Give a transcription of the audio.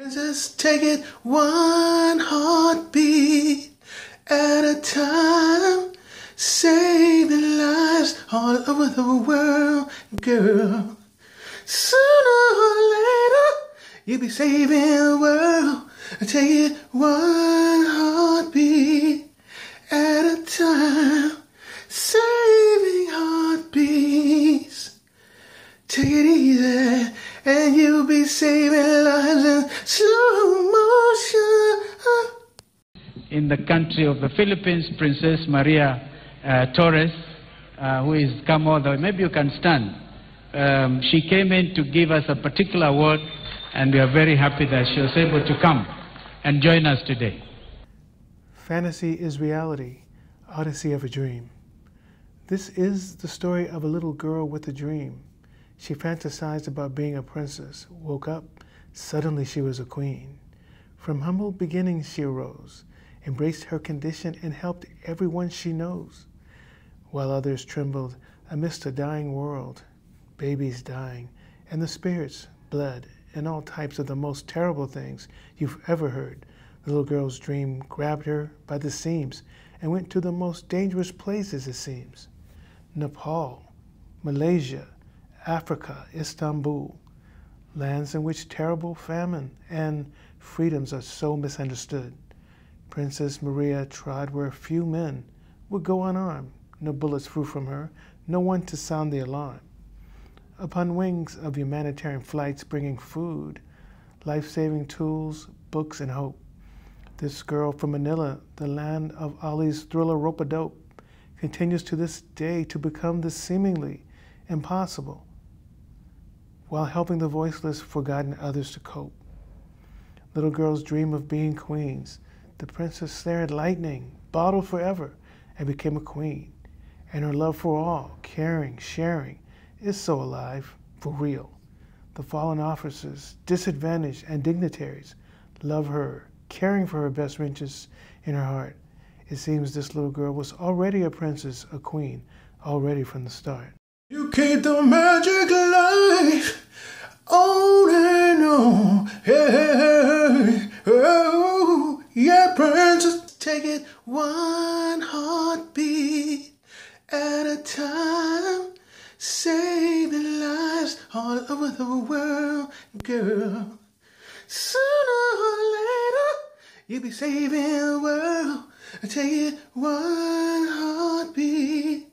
Just take it one heartbeat at a time, saving lives all over the world, girl. Sooner or later, you'll be saving the world. Take it one heartbeat at a time, saving heartbeats. Take it easy, and you'll be saving lives in slow motion. in the country of the Philippines, Princess Maria uh, Torres, uh, who is come all the way. Maybe you can stand. Um, she came in to give us a particular word, and we are very happy that she was able to come and join us today. Fantasy is reality, Odyssey of a Dream. This is the story of a little girl with a dream. She fantasized about being a princess, woke up, suddenly she was a queen. From humble beginnings she arose, embraced her condition, and helped everyone she knows. While others trembled amidst a dying world, babies dying, and the spirits, blood, and all types of the most terrible things you've ever heard. The little girl's dream grabbed her by the seams and went to the most dangerous places, it seems Nepal, Malaysia, Africa, Istanbul, lands in which terrible famine and freedoms are so misunderstood. Princess Maria trod where few men would go unarmed. No bullets flew from her, no one to sound the alarm. Upon wings of humanitarian flights bringing food, life saving tools, books, and hope, this girl from Manila, the land of Ali's Thrilla rope a dope, continues to this day to become the seemingly impossible while helping the voiceless, forgotten others to cope. Little girls dream of being queens. The princess stared lightning, bottled forever, and became a queen. And her love for all, caring, sharing, is so alive, for real. The fallen officers, disadvantaged, and dignitaries love her, caring for her best interests in her heart. It seems this little girl was already a princess, a queen, already from the start. You keep the magic life on and on. Hey, oh, yeah, princess. Take it one heartbeat at a time. Saving lives all over the world, girl. Sooner or later, you'll be saving the world. Take it one heartbeat.